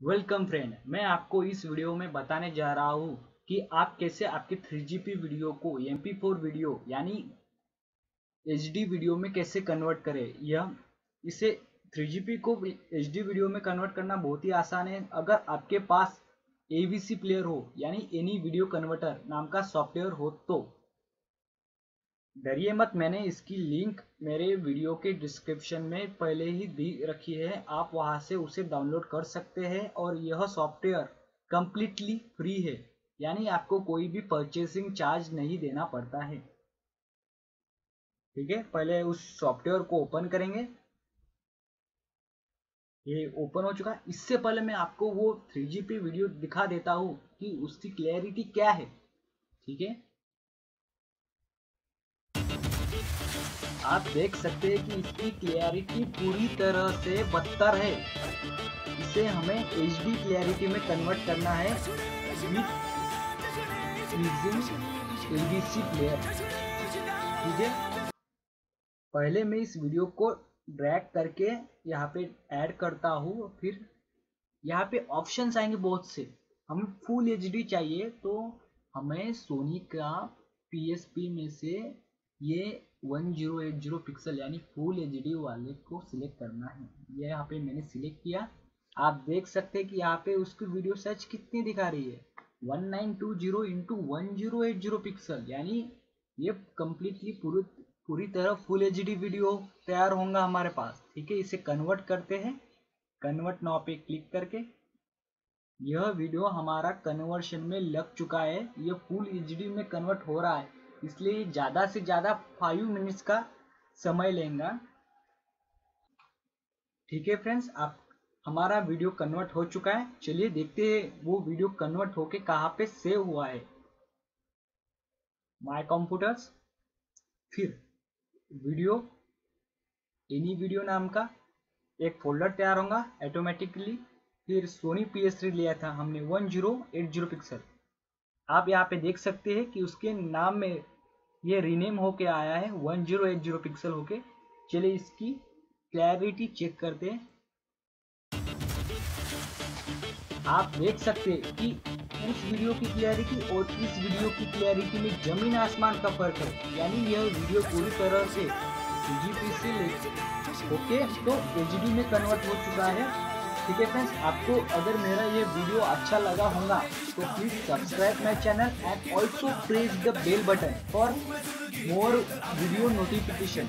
Welcome friend मैं आपको इस वीडियो में बताने जा रहा हूँ कि आप कैसे आपके 3GP वीडियो को MP4 वीडियो, यानी HD वीडियो में कैसे कन्वर्ट करें? यह, इसे 3GP को HD वीडियो में कन्वर्ट करना बहुत ही आसान है। अगर आपके पास AVC प्लेयर हो, यानी एनी वीडियो कन्वर्टर नाम का सॉफ्टवेयर हो तो डरिए मत, मैंने इसकी लिंक मेरे वीडियो के डिस्क्रिप्शन में पहले ही दी रखी है। आप वहाँ से उसे डाउनलोड कर सकते हैं और यह सॉफ्टवेयर कंप्लीटली फ्री है, यानी आपको कोई भी परचेसिंग चार्ज नहीं देना पड़ता है। ठीक है, पहले उस सॉफ्टवेयर को ओपन करेंगे। ये ओपन हो चुका है। इससे पहले मैं आपको वो 3GP वीडियो दिखा देता हूँ कि उसकी क्लैरिटी क्या है। ठीक है? आप देख सकते हैं कि इसकी क्लियरिटी पूरी तरह से बदतर है। इसे हमें डी क्लियरिटी में कन्वर्ट करना है। प्लेयर ठीक है? पहले मैं इस वीडियो को ड्रैग करके यहाँ पे ऐड करता हूँ, फिर यहाँ पे ऑप्शंस आएँगे बहुत से। हमें फुल एचडी चाहिए तो हमें सोनी का पीएसपी में से ये 1080 पिक्सल यानी फुल एच वाले को सिलेक्ट करना है। ये यहाँ पे मैंने सिलेक्ट किया। आप देख सकते हैं कि यहाँ पे उसकी वीडियो सर्च कितनी दिखा रही है। 1920 into one zero eight zero pixel यानी ये कम्प्लीटली पूरी पूरी तरह फुल एच वीडियो तैयार होगा हमारे पास। ठीक है, इसे कन्वर्ट करते हैं। कन्वर्ट नाव पे क्लिक करके यह वीडियो हमारा कन्वर्शन में लग चुका है। यह फुल एचडी में कन्वर्ट हो रहा है। इसलिए ज़्यादा से ज़्यादा फाइव मिनट्स का समय लेगा। ठीक है फ्रेंड्स आप, हमारा वीडियो कन्वर्ट हो चुका है। चलिए देखते हैं, वो वीडियो कन्वर्ट होके कहाँ पे सेव हुआ है। माय कंप्यूटर्स फिर वीडियो एनी वीडियो नाम का एक फोल्डर तैयार होगा ऑटोमेटिकली फिर सोनी पी एस लिया था, हमने 1080 पिक्सल आप यहाँ पे देख सकते हैं कि उसके नाम में ये रीनेम होके आया है 1080 पिक्सल होके। चलिए इसकी क्लैरिटी चेक करते हैं। आप देख सकते हैं कि उस वीडियो की क्लैरिटी और इस वीडियो की क्लैरिटी में ज़मीन आसमान का फ़र्क है। यानी यह वीडियो पूरी तरह से जीपी से ओके तो एचडी में कन्वर्ट हो चुका है। ठीक है फ्रेंड्स आपको अगर मेरा ये वीडियो अच्छा लगा होगा तो please subscribe my channel and also press the bell button for more video notification